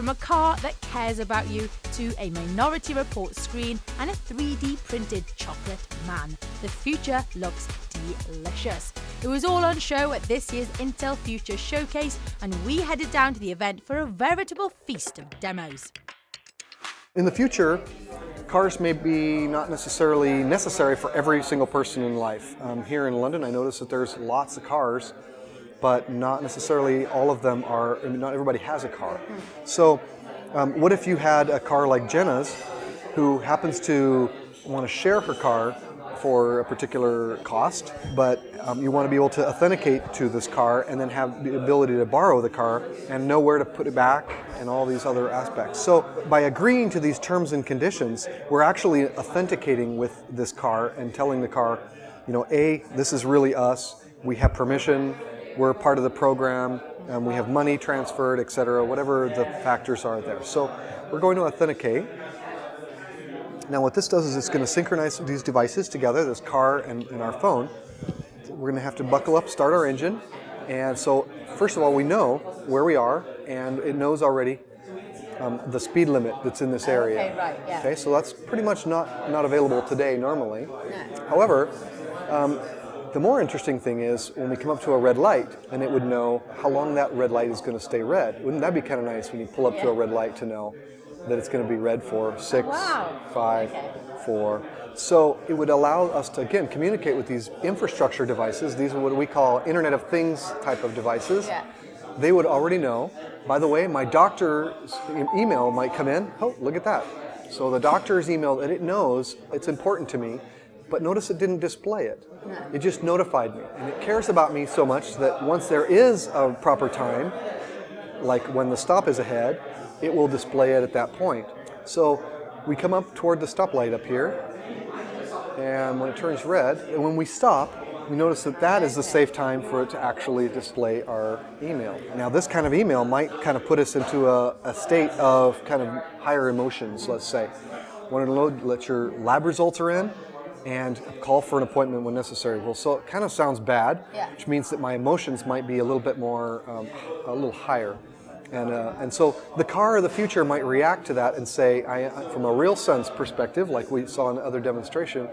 From a car that cares about you to a Minority Report screen and a 3D printed chocolate man, the future looks delicious. It was all on show at this year's Intel Future Showcase, and we headed down to the event for a veritable feast of demos. In the future, cars may be not necessarily necessary for every single person in life. Um, here in London, I notice that there's lots of cars, but not necessarily all of them are, I mean, not everybody has a car. So, um, what if you had a car like Jenna's, who happens to want to share her car for a particular cost, but um, you want to be able to authenticate to this car and then have the ability to borrow the car and know where to put it back and all these other aspects. So by agreeing to these terms and conditions, we're actually authenticating with this car and telling the car, you know, A, this is really us, we have permission, we're part of the program, and we have money transferred, etc., whatever the factors are there. So we're going to authenticate. Now what this does is it's going to synchronize these devices together, this car and, and our phone. We're going to have to buckle up, start our engine. And so first of all, we know where we are and it knows already um, the speed limit that's in this area. Okay, right, yeah. Okay, so that's pretty much not, not available today normally. However, um, the more interesting thing is when we come up to a red light, and it would know how long that red light is going to stay red. Wouldn't that be kind of nice when you pull up to a red light to know that it's going to be red for six, Wow. five, Okay. four. So it would allow us to again communicate with these infrastructure devices. These are what we call Internet of Things type of devices. Yeah. They would already know. By the way, my doctor's email might come in. Oh, look at that. So the doctor's email, and it knows it's important to me. But notice it didn't display it. It just notified me, and it cares about me so much that once there is a proper time, like when the stop is ahead, it will display it at that point. So we come up toward the stoplight up here, and when it turns red, and when we stop, we notice that that is the safe time for it to actually display our email. Now, this kind of email might kind of put us into a, a state of kind of higher emotions, let's say. Want to load, let your lab results are in, and call for an appointment when necessary. Well, so it kind of sounds bad, Yeah. which means that my emotions might be a little bit more, um, a little higher. And, uh, and so the car of the future might react to that and say, I, I- from a RealSense perspective, like we saw in the other demonstration,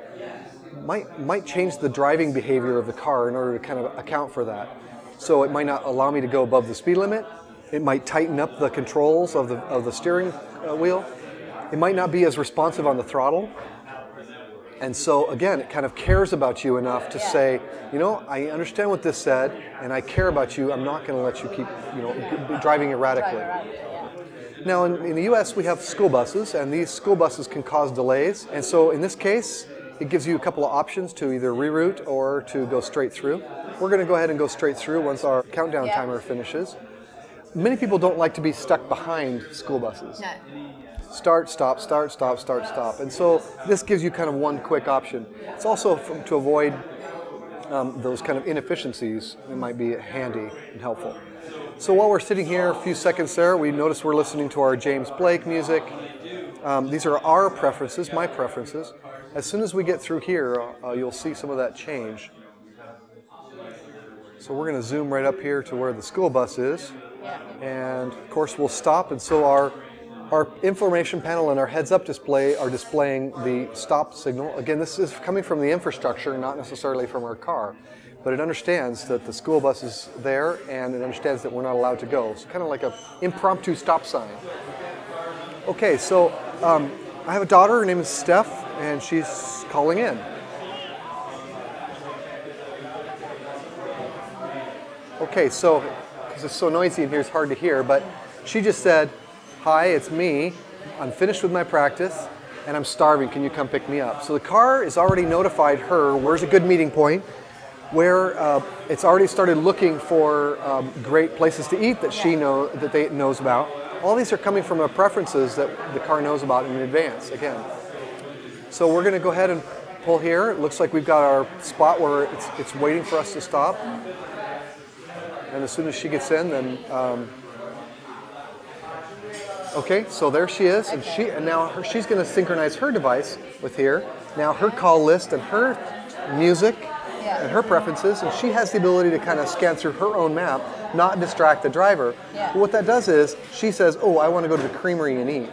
might, might change the driving behavior of the car in order to kind of account for that. So it might not allow me to go above the speed limit. It might tighten up the controls of the, of the steering uh, wheel. It might not be as responsive on the throttle. And so again, it kind of cares about you enough to Yeah. say, you know, I understand what this said, and I care about you. I'm not going to let you keep, you know, driving erratically. Drive yeah. Now, in, in the U.S., we have school buses, and these school buses can cause delays. And so, in this case, it gives you a couple of options to either reroute or to go straight through. We're going to go ahead and go straight through once our countdown Yeah. timer finishes. Many people don't like to be stuck behind school buses. No. Start, stop, start, stop, start, stop. And so, this gives you kind of one quick option. It's also f- to avoid um, those kind of inefficiencies. It might be handy and helpful. So while we're sitting here, a few seconds there, we notice we're listening to our James Blake music. Um, these are our preferences, my preferences. As soon as we get through here, uh, you'll see some of that change. So we're going to zoom right up here to where the school bus is, and of course we'll stop. And so our our information panel and our heads-up display are displaying the stop signal. Again, this is coming from the infrastructure, not necessarily from our car, but it understands that the school bus is there, and it understands that we're not allowed to go. It's kind of like a impromptu stop sign. Okay, so um, I have a daughter. Her name is Steph, and she's calling in. Okay, so because it's so noisy in here, it's hard to hear, but she just said, Hi, it's me. I'm finished with my practice and I'm starving. Can you come pick me up? So the car has already notified her where's a good meeting point, where uh, it's already started looking for um, great places to eat that she know that they knows about. All these are coming from uh, preferences that the car knows about in advance. Again, so we're going to go ahead and pull here. It looks like we've got our spot where it's, it's waiting for us to stop. And as soon as she gets in, then um, okay. So there she is, and she and now her, she's going to synchronize her device with here. Now her call list and her music Yeah. and her preferences, and she has the ability to kind of scan through her own map, not distract the driver. Yeah. But what that does is she says, "Oh, I want to go to the creamery and eat."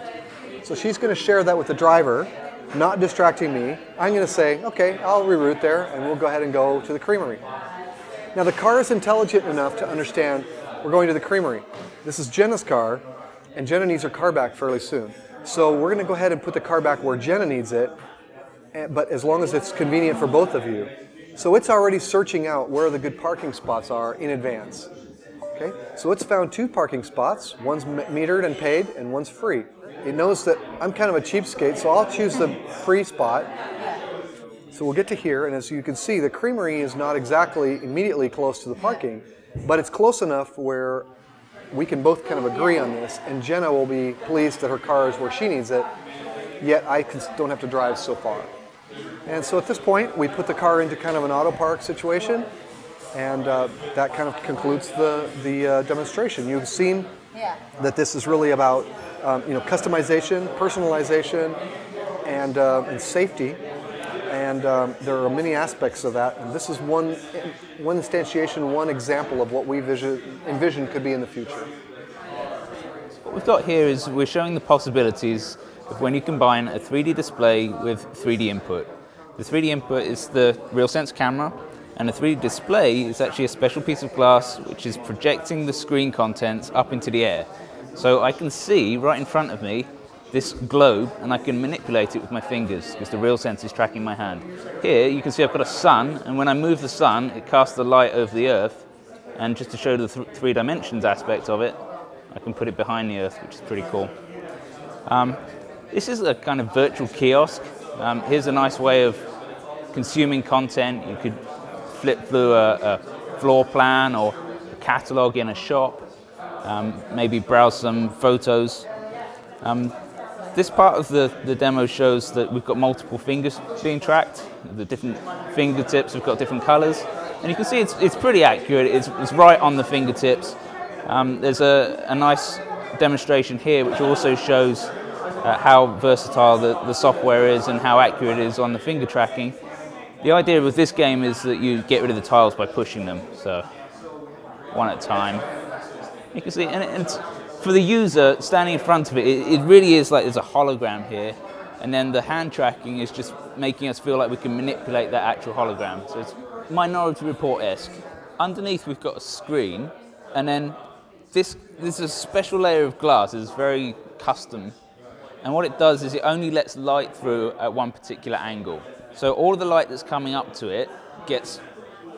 So she's going to share that with the driver, not distracting me. I'm going to say, "Okay, I'll reroute there, and we'll go ahead and go to the creamery." Now the car is intelligent enough to understand we're going to the creamery. This is Jenna's car, and Jenna needs her car back fairly soon. So we're going to go ahead and put the car back where Jenna needs it, but as long as it's convenient for both of you. So it's already searching out where the good parking spots are in advance. Okay, so it's found two parking spots. One's metered and paid, and one's free. It knows that I'm kind of a cheapskate, so I'll choose the free spot. So we'll get to here, and as you can see, the creamery is not exactly immediately close to the parking, but it's close enough where we can both kind of agree on this, and Jenna will be pleased that her car is where she needs it, yet I can, don't have to drive so far. And so at this point, we put the car into kind of an auto park situation, and uh, that kind of concludes the, the uh, demonstration. You've seen Yeah. that this is really about um, you know customization, personalization, and, uh, and safety. And um, there are many aspects of that. And this is one one instantiation, one example of what we vision, envision could be in the future. What we've got here is we're showing the possibilities of when you combine a 3D display with 3D input. The 3D input is the RealSense camera, and the 3D display is actually a special piece of glass which is projecting the screen contents up into the air. So I can see right in front of me this globe and I can manipulate it with my fingers because the RealSense is tracking my hand. Here you can see I've got a sun, and when I move the sun, it casts the light over the earth. And just to show the th- three dimensions aspect of it, I can put it behind the earth, which is pretty cool. Um, this is a kind of virtual kiosk. Um, here's a nice way of consuming content. You could flip through a, a floor plan or a catalog in a shop, um, maybe browse some photos. Um, this part of the, the demo shows that we've got multiple fingers being tracked. The different fingertips have got different colors. And you can see it's, it's pretty accurate. It's, it's right on the fingertips. Um, there's a, a nice demonstration here which also shows uh, how versatile the, the software is and how accurate it is on the finger tracking. The idea with this game is that you get rid of the tiles by pushing them, so one at a time. You can see, and, and for the user standing in front of it, it, it really is like there's a hologram here, and then the hand tracking is just making us feel like we can manipulate that actual hologram. So it's Minority Report esque. Underneath, we've got a screen, and then this, this is a special layer of glass. It's very custom and what it does is it only lets light through at one particular angle. So all the light that's coming up to it gets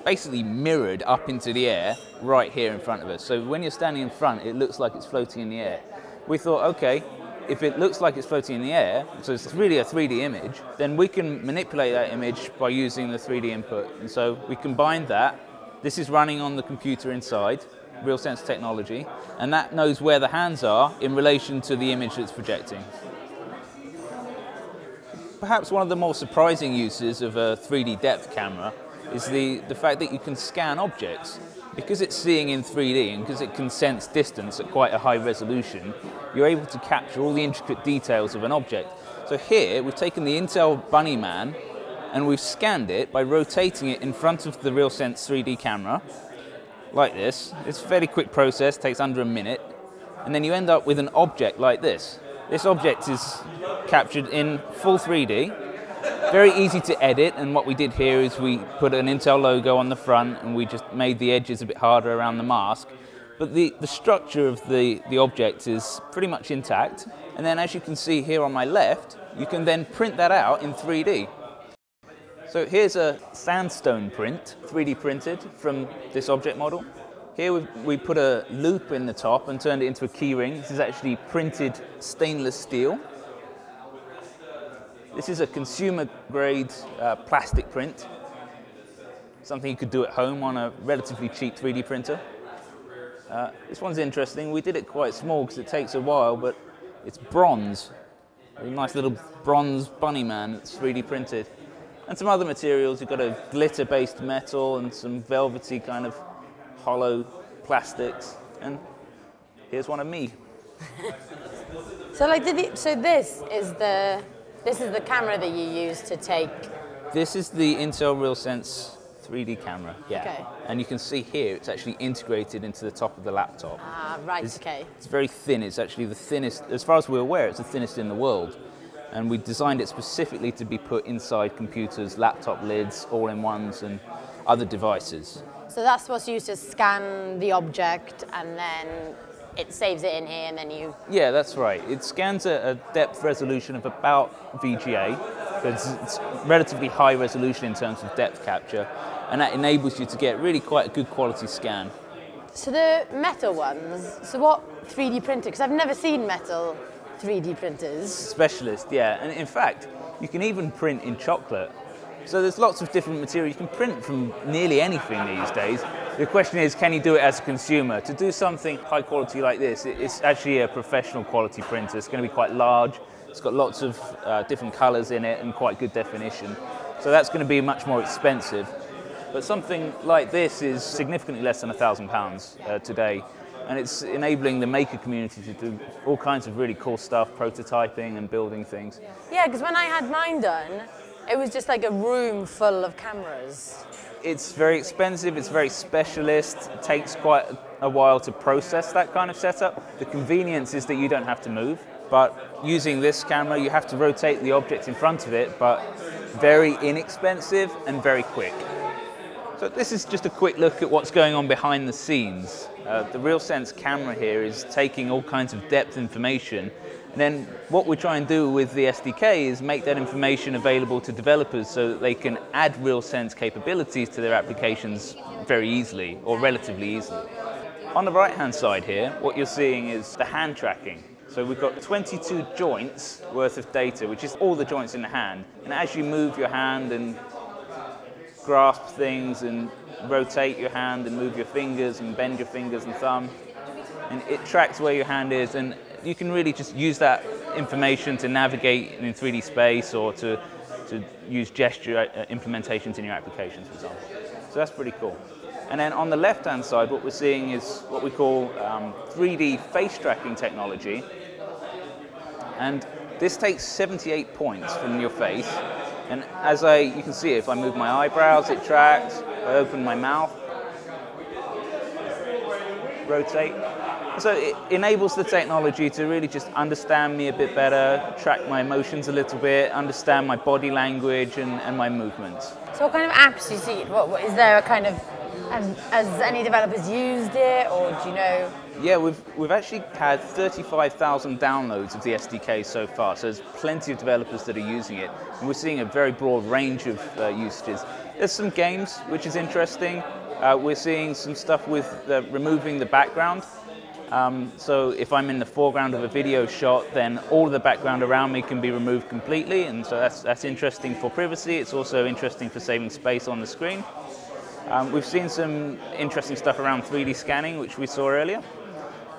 basically mirrored up into the air right here in front of us. So when you're standing in front, it looks like it's floating in the air. We thought, okay, if it looks like it's floating in the air, so it's really a 3D image, then we can manipulate that image by using the 3D input. And so we combined that. This is running on the computer inside, RealSense technology, and that knows where the hands are in relation to the image that's projecting. Perhaps one of the more surprising uses of a 3D depth camera is the, the fact that you can scan objects. Because it's seeing in 3D and because it can sense distance at quite a high resolution, you're able to capture all the intricate details of an object. So here, we've taken the Intel Bunny Man and we've scanned it by rotating it in front of the RealSense 3D camera, like this. It's a fairly quick process, takes under a minute, and then you end up with an object like this. This object is captured in full 3D, very easy to edit, and what we did here is we put an Intel logo on the front and we just made the edges a bit harder around the mask. But the, the structure of the, the object is pretty much intact. And then as you can see here on my left, you can then print that out in 3D. So here's a sandstone print, 3D printed from this object model. Here we, we put a loop in the top and turned it into a keyring. This is actually printed stainless steel. This is a consumer grade uh, plastic print, something you could do at home on a relatively cheap 3D printer. Uh, this one's interesting. We did it quite small because it takes a while, but it's bronze. A nice little bronze bunny man that's 3D printed. And some other materials. You've got a glitter based metal and some velvety kind of hollow plastics. And here's one of me. So like, so this is the this is the camera that you use to take. This is the Intel RealSense 3D camera, yeah. Okay. And you can see here it's actually integrated into the top of the laptop. Ah, right, It's, okay. it's very thin. It's actually the thinnest, as far as we're aware, it's the thinnest in the world. And we designed it specifically to be put inside computers, laptop lids, all-in-ones, and other devices. So that's what's used to scan the object and then it saves it in here and then you. Yeah, that's right. It scans at a depth resolution of about VGA, so it's, it's relatively high resolution in terms of depth capture, and that enables you to get really quite a good quality scan. So the metal ones, so what 3D printer? Because I've never seen metal 3D printers. Specialist, yeah. And in fact, you can even print in chocolate. So there's lots of different material. You can print from nearly anything these days. The question is, can you do it as a consumer? To do something high quality like this, it's actually a professional quality printer. It's going to be quite large. It's got lots of uh, different colors in it and quite good definition. So that's going to be much more expensive. But something like this is significantly less than a thousand pounds uh, today. And it's enabling the maker community to do all kinds of really cool stuff, prototyping and building things. Yeah, because when I had mine done, it was just like a room full of cameras. It's very expensive, it's very specialist, it takes quite a while to process that kind of setup. The convenience is that you don't have to move, but using this camera, you have to rotate the object in front of it, but very inexpensive and very quick. So this is just a quick look at what's going on behind the scenes. Uh, the RealSense camera here is taking all kinds of depth information, and then what we try and do with the SDK is make that information available to developers so that they can add RealSense capabilities to their applications very easily, or relatively easily. On the right-hand side here, what you're seeing is the hand tracking. So we've got 22 joints worth of data, which is all the joints in the hand. And as you move your hand and grasp things and rotate your hand and move your fingers and bend your fingers and thumb. And it tracks where your hand is, and you can really just use that information to navigate in 3D space or to, to use gesture uh, implementations in your applications, for example. So that's pretty cool. And then on the left-hand side, what we're seeing is what we call um, 3D face tracking technology. And this takes 78 points from your face. And as I, you can see, if I move my eyebrows, it tracks. I open my mouth, rotate. So it enables the technology to really just understand me a bit better, track my emotions a little bit, understand my body language and, and my movements. So what kind of apps do you see? What, what, is there a kind of, has, has any developers used it or do you know? Yeah, we've, we've actually had 35,000 downloads of the SDK so far, so there's plenty of developers that are using it. And we're seeing a very broad range of uh, usages. There's some games, which is interesting. Uh, we're seeing some stuff with uh, removing the background. Um, so if I'm in the foreground of a video shot, then all the background around me can be removed completely, and so that's, that's interesting for privacy. It's also interesting for saving space on the screen. Um, we've seen some interesting stuff around 3D scanning, which we saw earlier.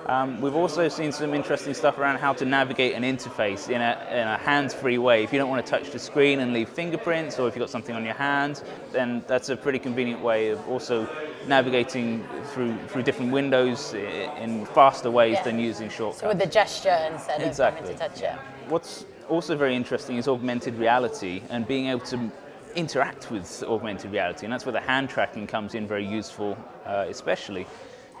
Um, we've also seen some interesting stuff around how to navigate an interface in a, in a hands-free way. If you don't want to touch the screen and leave fingerprints, or if you've got something on your hand, then that's a pretty convenient way of also navigating through, through different windows in faster ways Yeah. than using shortcuts. So with the gesture instead Exactly. of having to touch it. What's also very interesting is augmented reality and being able to interact with augmented reality, and that's where the hand tracking comes in very useful, uh, especially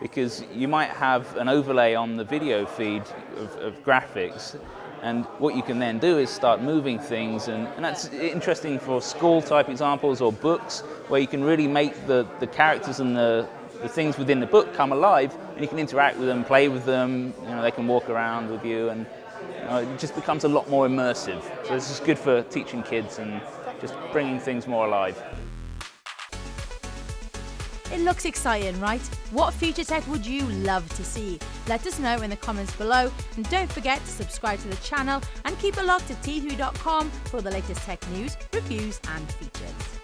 because you might have an overlay on the video feed of, of graphics. And what you can then do is start moving things, and, and that's interesting for school type examples or books where you can really make the, the characters and the, the things within the book come alive, and you can interact with them, play with them. You know, they can walk around with you, and you know, it just becomes a lot more immersive. So this is good for teaching kids and just bringing things more alive. It looks exciting, right? What future tech would you love to see? Let us know in the comments below and don't forget to subscribe to the channel and keep a locked to t3.com for the latest tech news, reviews and features.